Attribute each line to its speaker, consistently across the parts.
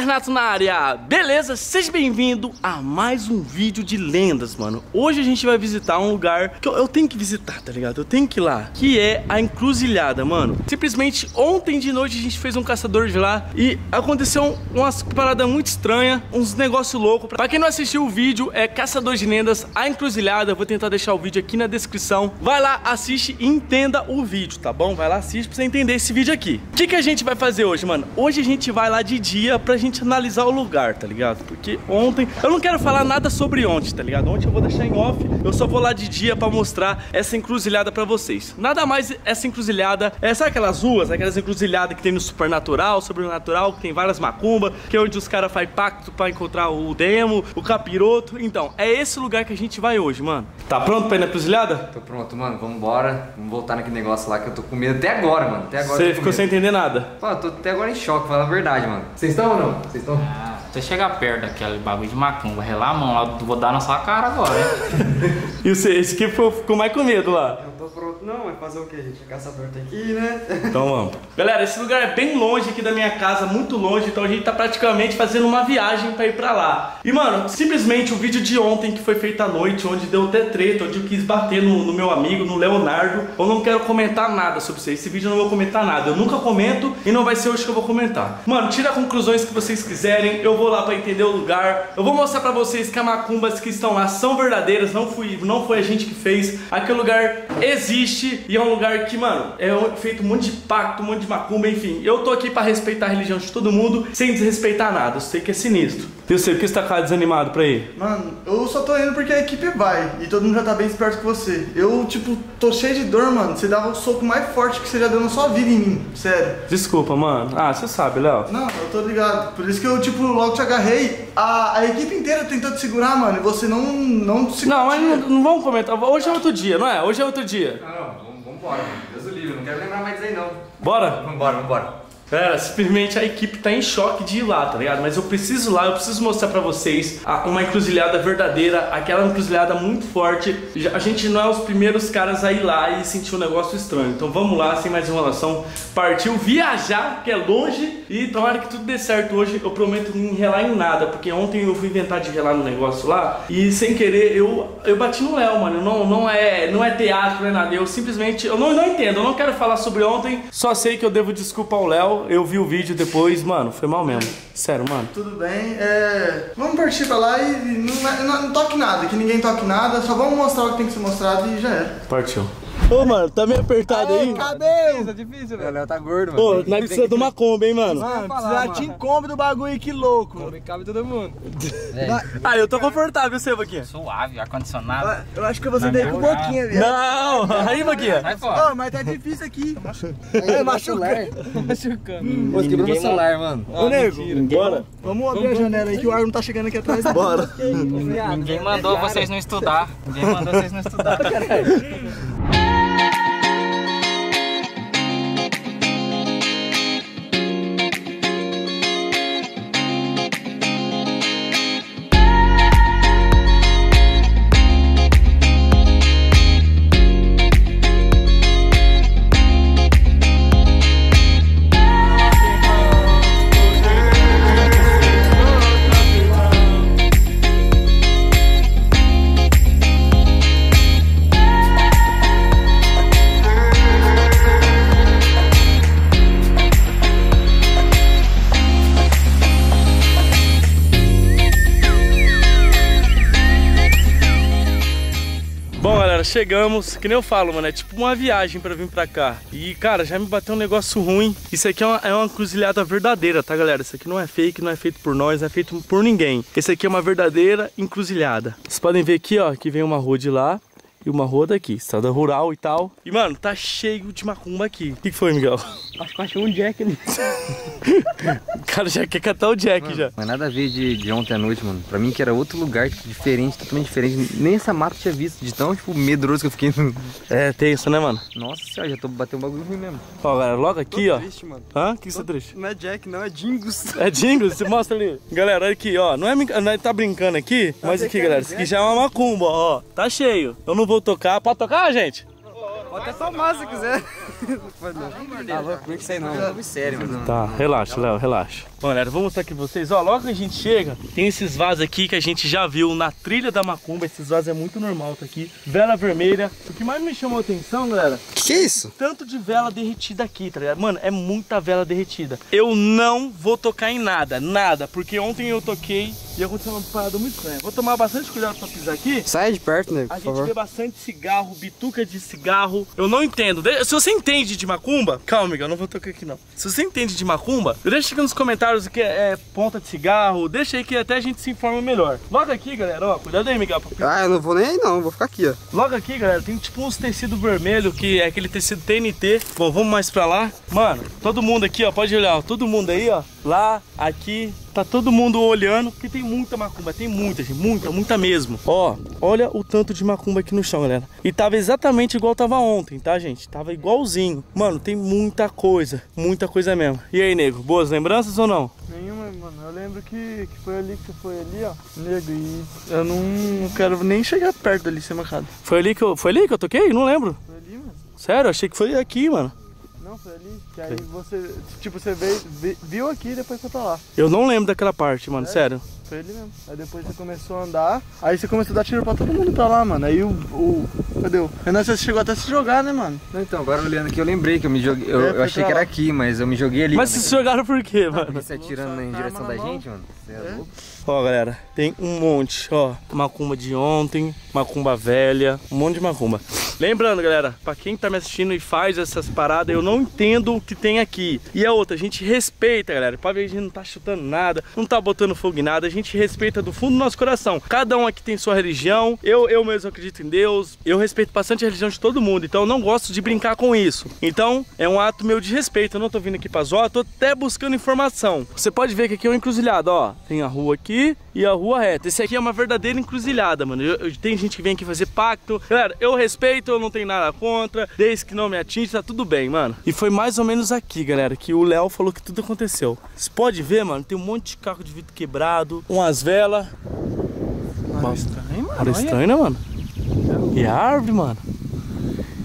Speaker 1: Renato na área, beleza? Seja bem-vindo a mais um vídeo de lendas, mano Hoje a gente vai visitar um lugar que eu, eu, tenho que visitar, tá ligado? Eu tenho que ir lá, que é a Encruzilhada, mano Simplesmente ontem de noite a gente fez um caçador de lá E aconteceu umas paradas muito estranhas, uns negócios loucos Pra quem não assistiu o vídeo, é Caçador de Lendas, a Encruzilhada Eu vou tentar deixar o vídeo aqui na descrição Vai lá, assiste e entenda o vídeo, tá bom? Vai lá, assiste pra você entender esse vídeo aqui O que, que a gente vai fazer hoje, mano? Hoje a gente vai lá de dia pra gente analisar o lugar, tá ligado? Porque ontem, eu não quero falar nada sobre ontem, tá ligado? Ontem eu vou deixar em off, eu só vou lá de dia pra mostrar essa encruzilhada pra vocês. Nada mais essa encruzilhada, é, sabe aquelas ruas, aquelas encruzilhadas que tem no supernatural, sobrenatural, que tem várias macumbas, que é onde os caras fazem pacto pra encontrar o demo, o capiroto. Então, é esse lugar que a gente vai hoje, mano. Tá pronto pra ir na encruzilhada?
Speaker 2: Tô pronto, mano. Vamos embora. Vamos voltar naquele negócio lá que eu tô com medo até agora, mano. Até agora.
Speaker 1: Você ficou sem entender nada?
Speaker 2: Pô, eu tô até agora em choque, falar a verdade, mano. Vocês estão ou não? Vocês estão?
Speaker 3: Ah, você chegar perto daquele bagulho de macumba, relar a mão lá, vou dar na sua cara agora, hein?
Speaker 1: e você, esse aqui ficou, ficou mais com medo lá?
Speaker 2: Eu tô não, vai fazer o que, gente? É caçador tá aqui, né?
Speaker 1: Então vamos. Galera, esse lugar é bem longe aqui da minha casa, muito longe, então a gente tá praticamente fazendo uma viagem pra ir pra lá. E mano, simplesmente o vídeo de ontem que foi feito à noite, onde deu até treta, onde eu quis bater no, no meu amigo, no Leonardo, eu não quero comentar nada sobre isso. Esse vídeo eu não vou comentar nada. Eu nunca comento e não vai ser hoje que eu vou comentar. Mano, tira conclusões que vocês quiserem, eu vou lá pra entender o lugar. Eu vou mostrar pra vocês que as macumbas que estão lá são verdadeiras, não, fui, não foi a gente que fez. Aquele lugar existe e é um lugar que, mano, é feito um monte de pacto, um monte de macumba, enfim. Eu tô aqui pra respeitar a religião de todo mundo sem desrespeitar nada. Eu sei que é sinistro. E você, por que você tá cara desanimado pra ir?
Speaker 4: Mano, eu só tô indo porque a equipe vai e todo mundo já tá bem esperto que você. Eu, tipo, tô cheio de dor, mano. Você dava o soco mais forte que você já deu na sua vida em mim, sério.
Speaker 1: Desculpa, mano. Ah, você sabe, Léo.
Speaker 4: Não, eu tô ligado. Por isso que eu, tipo, logo te agarrei. A, a equipe inteira tentou te segurar, mano, e você não, não se
Speaker 1: Não, mas não, não vamos comentar. Hoje é outro dia, não é? Hoje é outro dia.
Speaker 2: Não, não, vamos, vamos embora, mano. Deus o livre, não quero lembrar mais disso aí, não.
Speaker 1: Bora?
Speaker 2: Vambora, vambora.
Speaker 1: Galera, simplesmente a equipe tá em choque de ir lá, tá ligado? Mas eu preciso lá, eu preciso mostrar pra vocês uma encruzilhada verdadeira, aquela encruzilhada muito forte. A gente não é os primeiros caras a ir lá e sentir um negócio estranho. Então vamos lá, sem mais enrolação. Partiu viajar, que é longe, e tomara que tudo dê certo hoje. Eu prometo não relar em nada, porque ontem eu fui inventar de relar no negócio lá e sem querer eu, eu bati no Léo, mano. Não, não, é, não é teatro, não é nada. Eu simplesmente, eu não, não entendo, eu não quero falar sobre ontem, só sei que eu devo desculpa ao Léo eu vi o vídeo depois, mano, foi mal mesmo. Sério, mano.
Speaker 4: Tudo bem, é... Vamos partir pra lá e não, não, não toque nada, que ninguém toque nada, só vamos mostrar o que tem que ser mostrado e já era.
Speaker 1: Partiu. Ô, mano, tá meio apertado aí?
Speaker 4: Cadê?
Speaker 2: Tá difícil, velho. O Léo tá gordo, mano.
Speaker 1: Ô, nós precisa de uma Kombi, hein, mano?
Speaker 4: Mano, precisa de Kombi do bagulho, que louco.
Speaker 2: Kombi cabe todo mundo.
Speaker 1: Ah, eu tô confortável, você, Baquinha.
Speaker 3: Suave, ar-condicionado.
Speaker 4: Eu acho que eu vou sentar aí com boquinha, viado.
Speaker 1: Não, aí, Baquinha.
Speaker 3: Sai fora.
Speaker 4: Ô, mas tá difícil aqui. É, machucando.
Speaker 2: Machucando. Pô, quebrou meu celular, mano.
Speaker 4: Ô, nego,
Speaker 1: Bora.
Speaker 4: vamos abrir a janela aí que o ar não tá chegando aqui atrás.
Speaker 1: Bora.
Speaker 3: Ninguém mandou vocês não estudar. Ninguém mandou vocês não estudar.
Speaker 1: chegamos, que nem eu falo, mano, é tipo uma viagem pra vir pra cá. E, cara, já me bateu um negócio ruim. Isso aqui é uma, é uma cruzilhada verdadeira, tá, galera? Isso aqui não é fake, não é feito por nós, não é feito por ninguém. Esse aqui é uma verdadeira encruzilhada. Vocês podem ver aqui, ó, que vem uma rua de lá e uma rua daqui, estrada rural e tal. E, mano, tá cheio de macumba aqui. O que, que foi, Miguel?
Speaker 4: Acho que eu achei um Jack ali.
Speaker 1: o cara já quer catar o Jack
Speaker 2: mano,
Speaker 1: já.
Speaker 2: Mas nada a ver de, de ontem à noite, mano. Pra mim que era outro lugar diferente, totalmente diferente. Nem essa mata eu tinha visto, de tão, tipo, medroso que eu fiquei.
Speaker 1: É, tenso, né, mano?
Speaker 2: Nossa senhora, já tô batendo um bagulho ruim mesmo.
Speaker 1: Ó, galera, logo aqui,
Speaker 4: tô
Speaker 1: ó.
Speaker 4: triste, mano.
Speaker 1: Hã? O que você tá triste?
Speaker 4: Não é Jack, não, é Dingus.
Speaker 1: É Jingles, você mostra ali. Galera, olha aqui, ó. Não é, não é tá brincando aqui, mas aqui, galera, isso aqui já é uma macumba, ó. Tá cheio. Eu não vou tocar. Pode tocar, gente?
Speaker 4: Pode até tomar se quiser.
Speaker 2: Tá louco, por que isso aí não? É sério, mano.
Speaker 1: Tá, relaxa, Léo, relaxa. Bom, galera, vou mostrar aqui pra vocês. Ó, logo que a gente chega, tem esses vasos aqui que a gente já viu na trilha da Macumba. Esses vasos é muito normal, tá aqui. Vela vermelha. O que mais me chamou a atenção, galera,
Speaker 5: Que que é isso?
Speaker 1: tanto de vela derretida aqui, tá ligado? Mano, é muita vela derretida. Eu não vou tocar em nada, nada, porque ontem eu toquei e aconteceu uma parada muito estranha. Vou tomar bastante cuidado pra pisar aqui.
Speaker 5: Sai de perto,
Speaker 1: A
Speaker 5: por
Speaker 1: gente
Speaker 5: favor.
Speaker 1: vê bastante cigarro, bituca de cigarro. Eu não entendo. Se você entende de macumba, calma, Miguel, eu não vou tocar aqui não. Se você entende de macumba, deixa aqui nos comentários o que é, é ponta de cigarro. Deixa aí que até a gente se informa melhor. Logo aqui, galera, ó, cuidado aí, Miguel.
Speaker 5: Ah, eu não vou nem aí não, vou ficar aqui, ó.
Speaker 1: Logo aqui, galera, tem tipo uns tecidos vermelho que é aquele tecido TNT. Bom, vamos mais pra lá. Mano, todo mundo aqui, ó, pode olhar, ó, todo mundo aí, ó, lá, aqui, tá todo mundo olhando, porque tem muita macumba, tem muita, gente, muita, muita mesmo. Ó, olha o tanto de macumba aqui no chão, galera. E tava exatamente igual tava ontem, tá, gente? Tava igualzinho. Mano, tem muita coisa, muita coisa mesmo. E aí, nego, boas lembranças ou não?
Speaker 4: Nenhuma, mano. Eu lembro que, que foi ali que você foi ali, ó. Nego, e eu não quero nem chegar perto dali, ser mancado.
Speaker 1: Foi ali que eu, foi ali que eu toquei? Não lembro.
Speaker 4: Foi ali, mano?
Speaker 1: Sério, achei que foi aqui, mano.
Speaker 4: Que aí você, tipo, você veio, vi- viu aqui e depois foi pra lá.
Speaker 1: Eu não lembro daquela parte, mano, sério.
Speaker 4: Foi ali mesmo. Aí depois você começou a andar, aí você começou a dar tiro pra todo mundo pra lá, mano. Aí o. o cadê o? Renan, você chegou até a se jogar, né, mano?
Speaker 2: Não, então, agora olhando aqui eu lembrei que eu me joguei. Eu,
Speaker 4: É,
Speaker 2: eu achei que era aqui, mas eu me joguei ali.
Speaker 1: Mas vocês jogaram por quê, mano?
Speaker 2: Você atirando em direção da
Speaker 4: mão.
Speaker 2: gente, mano? Você é louco?
Speaker 1: Ó, galera, tem um monte, ó. Macumba de ontem, macumba velha, um monte de macumba. Lembrando, galera, pra quem tá me assistindo e faz essas paradas, eu não entendo o que tem aqui. E a outra, a gente respeita, galera. Pra ver, a gente não tá chutando nada, não tá botando fogo em nada, a gente respeita do fundo do nosso coração. Cada um aqui tem sua religião, eu, eu mesmo acredito em Deus, eu respeito bastante a religião de todo mundo, então eu não gosto de brincar com isso. Então, é um ato meu de respeito, eu não tô vindo aqui pra zoar, eu tô até buscando informação. Você pode ver que aqui é uma encruzilhada, ó. Tem a rua aqui e a rua reta. Esse aqui é uma verdadeira encruzilhada, mano. Eu- eu- tem gente que vem aqui fazer pacto. Galera, eu respeito, eu não tenho nada contra, desde que não me atinge, tá tudo bem, mano. E foi mais ou menos aqui, galera, que o Léo falou que tudo aconteceu. Você pode ver, mano, tem um monte de carro de vidro quebrado, umas velas.
Speaker 4: Mano, estranho, mano.
Speaker 1: Olha estranho, né, mano? E a árvore, mano.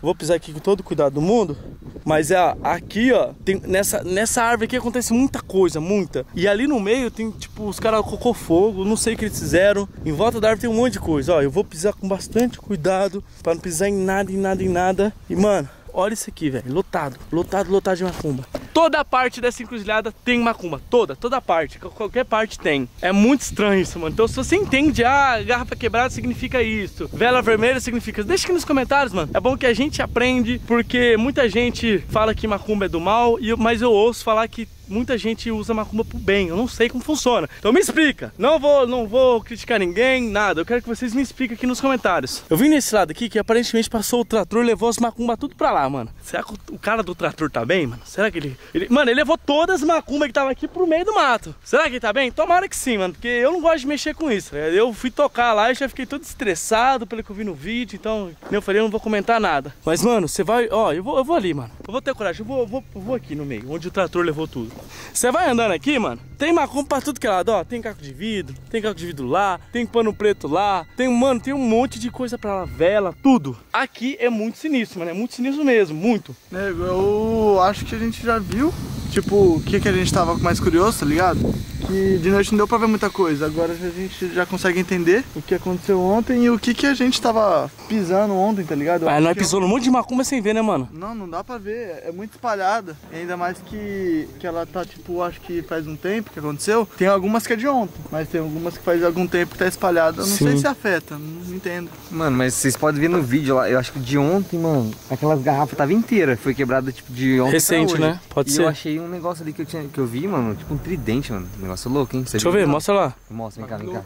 Speaker 1: Vou pisar aqui com todo o cuidado do mundo. Mas é, aqui, ó, tem, nessa, nessa árvore aqui acontece muita coisa, muita. E ali no meio tem, tipo, os caras colocou fogo, não sei o que eles fizeram. Em volta da árvore tem um monte de coisa. Ó, eu vou pisar com bastante cuidado pra não pisar em nada, em nada, em nada. E, mano, olha isso aqui, velho. Lotado, lotado, lotado de macumba. Toda parte dessa encruzilhada tem macumba. Toda, toda parte. Qual- Qualquer parte tem. É muito estranho isso, mano. Então, se você entende, ah, garrafa quebrada significa isso. Vela vermelha significa isso. Deixa aqui nos comentários, mano. É bom que a gente aprende, porque muita gente fala que macumba é do mal, mas eu ouço falar que muita gente usa macumba pro bem. Eu não sei como funciona. Então me explica. Não vou, não vou criticar ninguém, nada. Eu quero que vocês me expliquem aqui nos comentários. Eu vim nesse lado aqui que aparentemente passou o trator e levou as macumbas tudo pra lá, mano. Será que o- cara do trator tá bem, mano? Será que ele, ele- Mano, ele levou todas as macumbas que tava aqui pro meio do mato. Será que ele tá bem? Tomara que sim, mano. Porque eu não gosto de mexer com isso. né? Eu fui tocar lá e já fiquei todo estressado pelo que eu vi no vídeo. Então, eu falei, eu não vou comentar nada. Mas, mano, você vai. Ó, eu vou, eu vou ali, mano. Eu vou ter coragem. Eu vou, eu vou, eu vou aqui no meio, onde o trator levou tudo. Você vai andando aqui, mano. Tem macumba pra tudo que é lado, ó. Tem caco de vidro, tem caco de vidro lá, tem pano preto lá, tem, mano, tem um monte de coisa pra lá, vela, tudo. Aqui é muito sinistro, mano. É muito sinistro mesmo, muito.
Speaker 4: Nego, eu acho que a gente já viu, tipo, o que, que a gente tava mais curioso, tá ligado? Que de noite não deu pra ver muita coisa. Agora a gente já consegue entender o que aconteceu ontem e o que, que a gente tava pisando ontem, tá ligado?
Speaker 1: Ah, nós
Speaker 4: que-
Speaker 1: pisou num monte de macumba sem ver, né, mano?
Speaker 4: Não, não dá pra ver, é muito espalhada. Ainda mais que, que ela tá, tipo, acho que faz um tempo que aconteceu. Tem algumas que é de ontem, mas tem algumas que faz algum tempo que tá espalhada. Eu não
Speaker 1: Sim.
Speaker 4: sei se afeta, não entendo.
Speaker 2: Mano, mas vocês podem ver no vídeo lá, eu acho que de ontem, mano, aquelas garrafas tava inteira. Foi quebrada, tipo, de ontem
Speaker 1: Recente,
Speaker 2: pra hoje.
Speaker 1: né? Pode
Speaker 2: e
Speaker 1: ser.
Speaker 2: eu achei um negócio ali que eu, tinha, que eu vi, mano, tipo um tridente, mano. Um negócio louco, hein? Você
Speaker 1: Deixa eu ver, mostra lá.
Speaker 2: Mostra, vem cá, vem cá.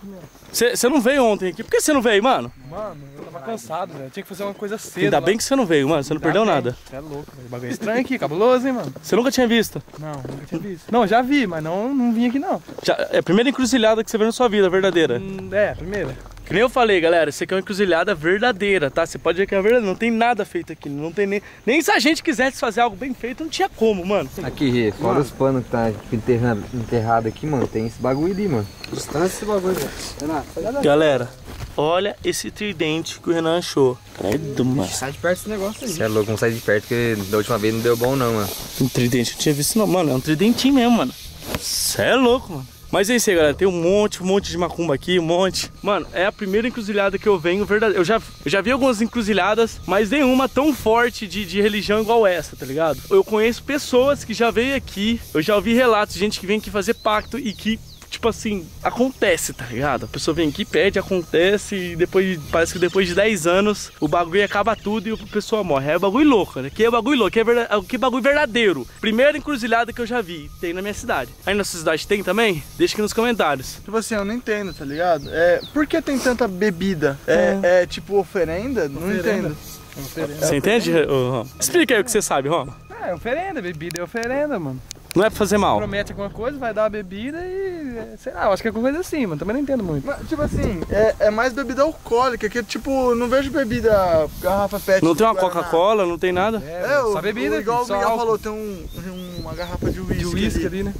Speaker 1: Você não veio ontem aqui. Por que você não veio, mano?
Speaker 6: Mano, eu tava cansado, velho. Eu tinha que fazer uma coisa cedo.
Speaker 1: Ainda
Speaker 6: lá.
Speaker 1: bem que você não veio, mano. Você não perdeu nada.
Speaker 6: Você é louco, velho. Bagulho estranho aqui, cabuloso, hein, mano?
Speaker 1: Você nunca tinha visto.
Speaker 6: Não, nunca tinha visto. Não, já vi, mas não, não vim aqui, não.
Speaker 1: Já, é a primeira encruzilhada que você vê na sua vida, verdadeira.
Speaker 6: Hum, É, primeira.
Speaker 1: Que nem eu falei, galera, isso aqui é uma encruzilhada verdadeira, tá? Você pode ver que é verdadeira, não tem nada feito aqui, não tem nem... Nem se a gente quisesse fazer algo bem feito, não tinha como, mano.
Speaker 2: Aqui, Rê, fora os panos que tá enterrado, enterrado aqui, mano, tem esse bagulho ali, mano.
Speaker 5: Distância esse bagulho, velho.
Speaker 1: Galera, olha esse tridente que o Renan achou. Credo, mano.
Speaker 5: Sai de perto desse negócio aí.
Speaker 2: Você é louco, não sai de perto, porque da última vez não deu bom não, mano.
Speaker 1: Um tridente, eu não tinha visto não, mano, é um tridentinho mesmo, mano. Cê é louco, mano. Mas é isso aí, galera. Tem um monte, um monte de macumba aqui, um monte. Mano, é a primeira encruzilhada que eu venho verdade. Eu já, eu já vi algumas encruzilhadas, mas nenhuma tão forte de, de religião igual essa, tá ligado? Eu conheço pessoas que já veio aqui, eu já ouvi relatos de gente que vem aqui fazer pacto e que tipo assim, acontece, tá ligado? A pessoa vem aqui, pede, acontece e depois, parece que depois de 10 anos o bagulho acaba tudo e a pessoa morre. É bagulho louco, né? Que é bagulho louco, que é, verdade, que bagulho verdadeiro. Primeira encruzilhada que eu já vi, tem na minha cidade. Aí na sua cidade tem também? Deixa aqui nos comentários.
Speaker 4: Tipo assim, eu não entendo, tá ligado? É, por que tem tanta bebida? É, é tipo oferenda? Não entendo.
Speaker 1: Você entende, ô, Roma? Explica aí o que você sabe, Roma.
Speaker 6: É, oferenda, bebida é oferenda, mano.
Speaker 1: Não é pra fazer mal.
Speaker 6: Promete alguma coisa, vai dar a bebida e. é, Sei lá, eu acho que é alguma coisa assim, mano. Também não entendo muito.
Speaker 4: Mas, tipo assim, é, é mais bebida alcoólica, que tipo, não vejo bebida garrafa pet.
Speaker 1: Não tem uma. Coca-Cola, não tem nada.
Speaker 4: É, o,
Speaker 6: só bebida,
Speaker 4: o, igual
Speaker 6: só
Speaker 4: o Miguel
Speaker 6: álcool.
Speaker 4: falou, tem um, uma garrafa de uísque.
Speaker 6: De uísque ali, né?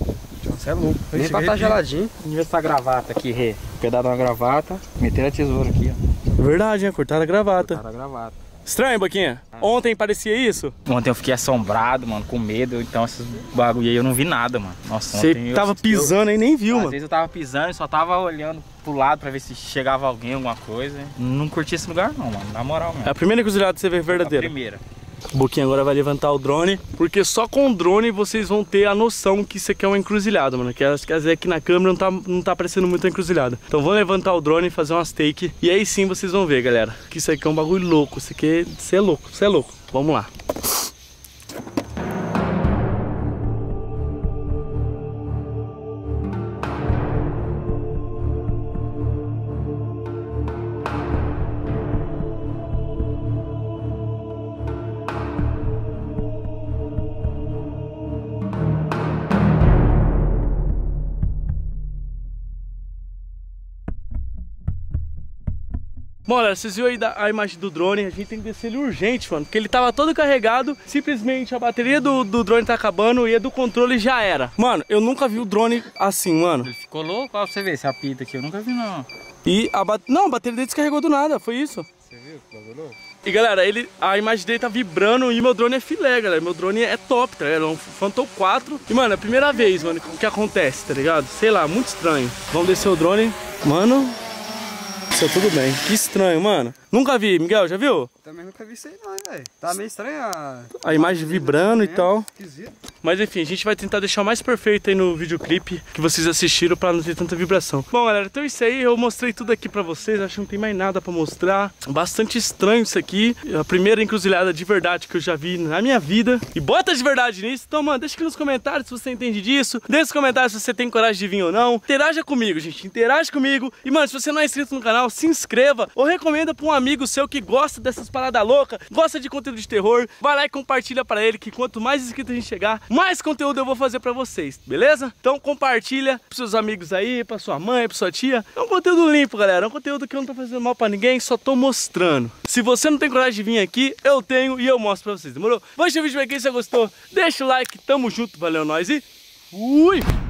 Speaker 6: Você é louco.
Speaker 5: Nem pra tá geladinho.
Speaker 3: Vamos ver essa gravata aqui, Rê. Pedaço de uma gravata, meter a tesoura aqui, ó.
Speaker 1: Verdade, né? Cortaram a gravata.
Speaker 3: Para a gravata.
Speaker 1: Estranho, Boquinha. Ontem parecia isso.
Speaker 3: Ontem eu fiquei assombrado, mano, com medo, então esses bagulho aí eu não vi nada, mano. Nossa,
Speaker 1: Você
Speaker 3: ontem
Speaker 1: tava
Speaker 3: eu-
Speaker 1: pisando aí nem viu,
Speaker 3: Às
Speaker 1: mano.
Speaker 3: vezes eu tava pisando e só tava olhando pro lado pra ver se chegava alguém, alguma coisa. Não curti esse lugar não, mano. Na moral mesmo.
Speaker 1: É a primeira encruzilhada que você vê
Speaker 3: a
Speaker 1: verdadeira.
Speaker 3: primeira.
Speaker 1: O Boquinha agora vai levantar o drone, porque só com o drone vocês vão ter a noção que isso aqui é uma encruzilhada, mano. Que quer dizer que na câmera não tá, não tá aparecendo muito encruzilhada. Então vou levantar o drone e fazer umas take. E aí sim vocês vão ver, galera. Que isso aqui é um bagulho louco. Isso aqui é. Isso é louco, isso é louco. Vamos lá. Bom, galera, vocês viram aí da- a imagem do drone, a gente tem que descer ele urgente, mano, porque ele tava todo carregado, simplesmente a bateria do, do drone tá acabando e a do controle já era. Mano, eu nunca vi o drone assim, mano.
Speaker 3: Ele ficou louco, ó, pra você ver esse apito aqui, eu nunca vi não.
Speaker 1: E a ba... Não, a bateria dele descarregou do nada, foi isso.
Speaker 3: Você viu que bagulho?
Speaker 1: E galera, ele, a imagem dele tá vibrando e meu drone é filé, galera. Meu drone é top, tá ligado? É um Phantom 4. E, mano, é a primeira vez, mano, que acontece, tá ligado? Sei lá, muito estranho. Vamos descer o drone. Mano, é tudo bem. Que estranho, mano. Nunca vi, Miguel, já viu?
Speaker 5: Também nunca vi isso aí não, velho. Tá meio estranho a...
Speaker 1: A imagem vibrando e tal.
Speaker 5: Esquisito.
Speaker 1: Mas enfim, a gente vai tentar deixar o mais perfeito aí no videoclipe que vocês assistiram pra não ter tanta vibração. Bom, galera, então é isso aí. Eu mostrei tudo aqui pra vocês. Acho que não tem mais nada pra mostrar. Bastante estranho isso aqui. A primeira encruzilhada de verdade que eu já vi na minha vida. E bota de verdade nisso. Então, mano, deixa aqui nos comentários se você entende disso. Deixa nos comentários se você tem coragem de vir ou não. Interaja comigo, gente. Interage comigo. E, mano, se você não é inscrito no canal, se inscreva. Ou recomenda pra um amigo seu que gosta dessas paradas loucas, gosta de conteúdo de terror. Vai lá e compartilha pra ele que quanto mais inscritos a gente chegar, mais conteúdo eu vou fazer pra vocês, beleza? Então compartilha pros seus amigos aí, pra sua mãe, pra sua tia. É um conteúdo limpo, galera. É um conteúdo que eu não tô fazendo mal pra ninguém, só tô mostrando. Se você não tem coragem de vir aqui, eu tenho e eu mostro pra vocês, demorou? Assistir o vídeo aqui se você gostou. Deixa o like, tamo junto, valeu nós e fui!